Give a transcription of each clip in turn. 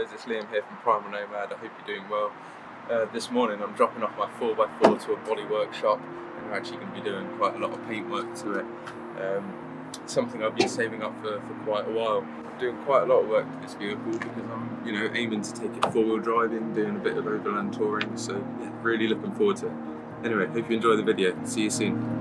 guys, it's Liam here from Primal Nomad. I hope you're doing well. Uh, this morning I'm dropping off my 4x4 to a body workshop and we're actually going to be doing quite a lot of paint work to it. Um, something I've been saving up for, for quite a while. I'm doing quite a lot of work to this vehicle because I'm you know aiming to take it four-wheel driving, doing a bit of overland touring, so yeah, really looking forward to it. Anyway, hope you enjoy the video. See you soon.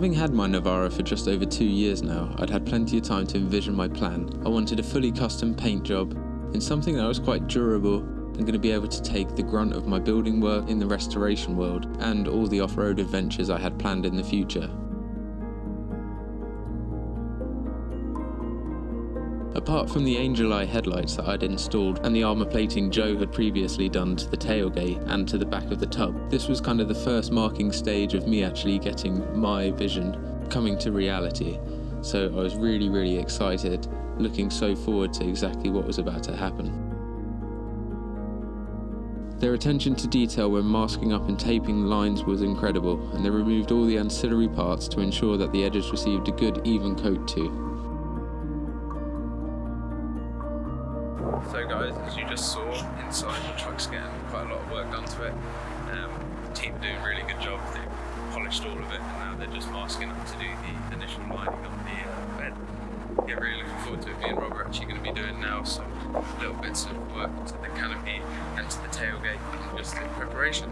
Having had my Navara for just over two years now, I'd had plenty of time to envision my plan. I wanted a fully custom paint job in something that was quite durable and going to be able to take the grunt of my building work in the restoration world and all the off-road adventures I had planned in the future. Apart from the Angel Eye headlights that I'd installed and the armour plating Joe had previously done to the tailgate and to the back of the tub, this was kind of the first marking stage of me actually getting my vision coming to reality. So I was really, really excited, looking so forward to exactly what was about to happen. Their attention to detail when masking up and taping the lines was incredible, and they removed all the ancillary parts to ensure that the edges received a good even coat too. So guys, as you just saw, inside the truck's getting quite a lot of work done to it. Um, the team doing a really good job. They've polished all of it and now they're just masking up to do the initial lining of the uh, bed. Yeah, really looking forward to it. Me and Rob are actually going to be doing now some little bits of work to the canopy and to the tailgate just in preparation.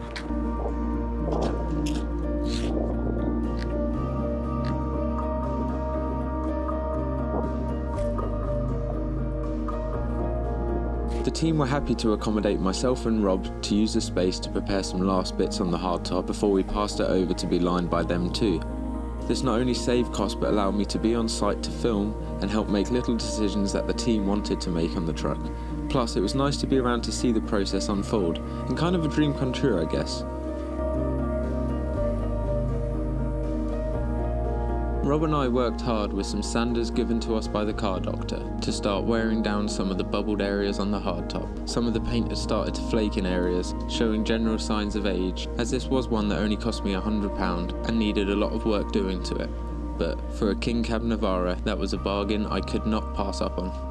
Team were happy to accommodate myself and Rob to use the space to prepare some last bits on the hardtop before we passed it over to be lined by them too. This not only saved cost but allowed me to be on site to film and help make little decisions that the team wanted to make on the truck. Plus it was nice to be around to see the process unfold, and kind of a dream come true I guess. Rob and I worked hard with some sanders given to us by the car doctor to start wearing down some of the bubbled areas on the hardtop. Some of the paint had started to flake in areas, showing general signs of age, as this was one that only cost me £100 and needed a lot of work doing to it. But for a King Cab Navara, that was a bargain I could not pass up on.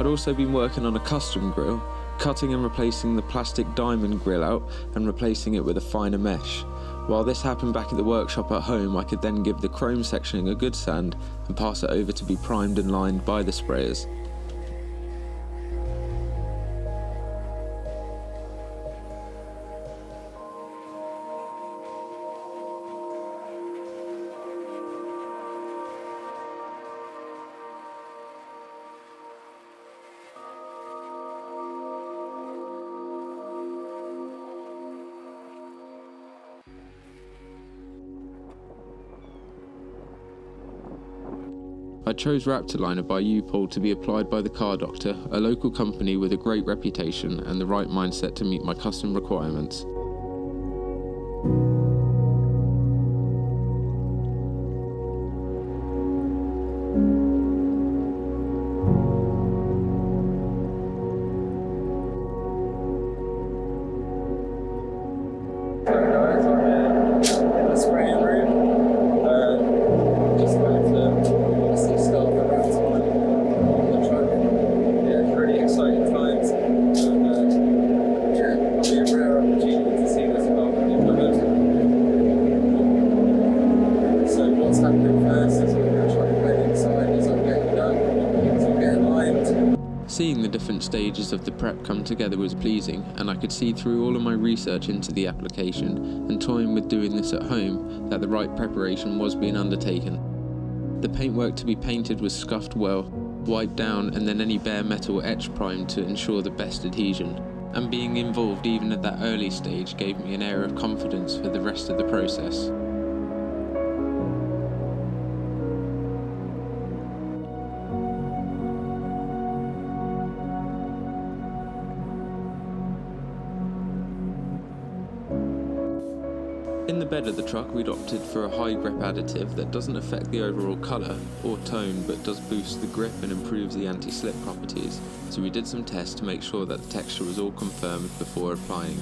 I'd also been working on a custom grill, cutting and replacing the plastic diamond grill out and replacing it with a finer mesh. While this happened back at the workshop at home, I could then give the chrome sectioning a good sand and pass it over to be primed and lined by the sprayers. I chose Raptorliner by U-POL to be applied by the car doctor, a local company with a great reputation and the right mindset to meet my custom requirements. Seeing the different stages of the prep come together was pleasing, and I could see through all of my research into the application and toying with doing this at home that the right preparation was being undertaken. The paintwork to be painted was scuffed well, wiped down, and then any bare metal etch primed to ensure the best adhesion. And being involved even at that early stage gave me an air of confidence for the rest of the process. In the bed of the truck, we'd opted for a high grip additive that doesn't affect the overall colour or tone but does boost the grip and improves the anti-slip properties, so we did some tests to make sure that the texture was all confirmed before applying.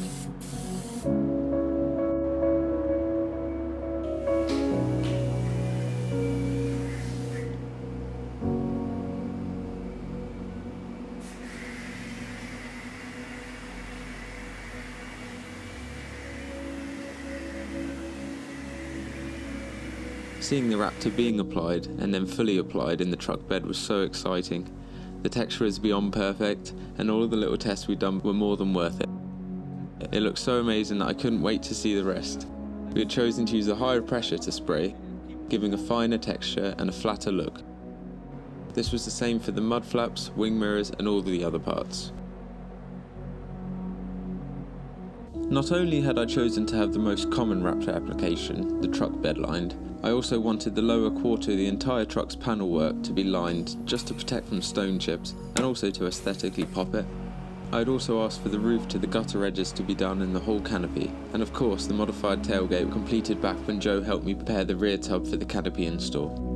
Seeing the Raptor being applied and then fully applied in the truck bed was so exciting. The texture is beyond perfect and all of the little tests we'd done were more than worth it. It looked so amazing that I couldn't wait to see the rest. We had chosen to use a higher pressure to spray, giving a finer texture and a flatter look. This was the same for the mud flaps, wing mirrors and all the other parts. Not only had I chosen to have the most common Raptor application, the truck bed lined, I also wanted the lower quarter of the entire truck's panel work to be lined just to protect from stone chips and also to aesthetically pop it. I had also asked for the roof to the gutter edges to be done in the whole canopy, and of course the modified tailgate completed back when Joe helped me prepare the rear tub for the canopy install.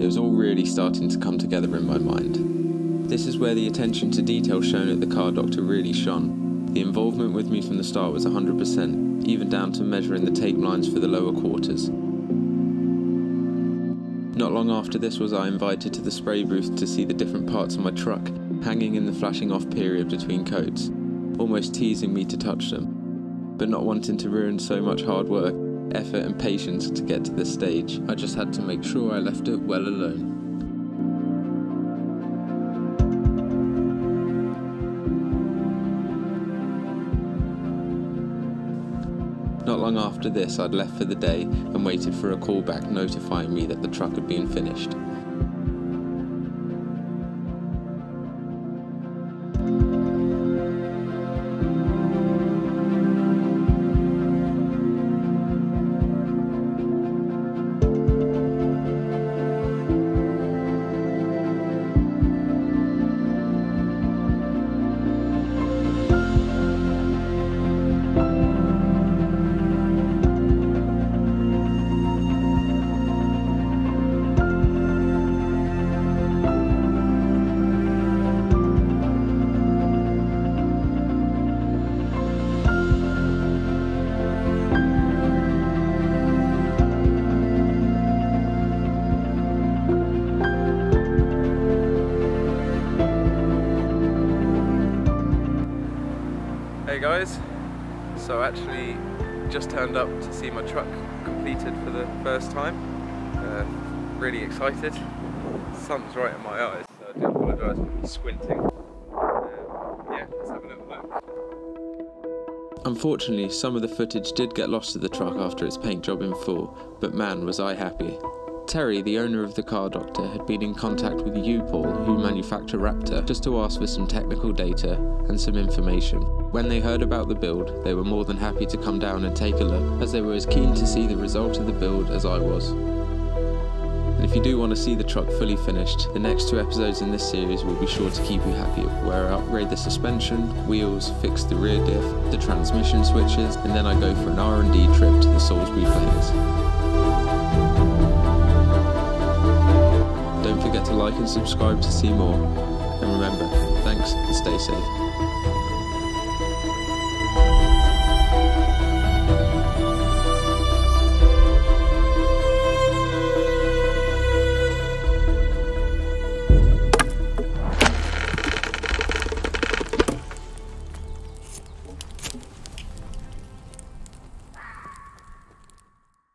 It was all really starting to come together in my mind. This is where the attention to detail shown at the car doctor really shone. The involvement with me from the start was 100%, even down to measuring the tape lines for the lower quarters. Not long after this was I invited to the spray booth to see the different parts of my truck, hanging in the flashing off period between coats, almost teasing me to touch them, but not wanting to ruin so much hard work effort and patience to get to this stage. I just had to make sure I left it well alone. Not long after this, I'd left for the day and waited for a call back notifying me that the truck had been finished. So actually just turned up to see my truck completed for the first time. Uh, really excited. Sun's right in my eyes, so I do apologise for squinting. Uh, yeah, let's have a little look. Unfortunately, some of the footage did get lost to the truck after its paint job in full, but man was I happy. Terry, the owner of the car doctor, had been in contact with U-POL, who manufacture Raptor, just to ask for some technical data and some information. When they heard about the build, they were more than happy to come down and take a look, as they were as keen to see the result of the build as I was. And if you do want to see the truck fully finished, the next two episodes in this series will be sure to keep you happy, where I upgrade the suspension, wheels, fix the rear diff, the transmission switches, and then I go for an R&D trip to the Salisbury Plains. Don't forget to like and subscribe to see more. And remember, thanks and stay safe.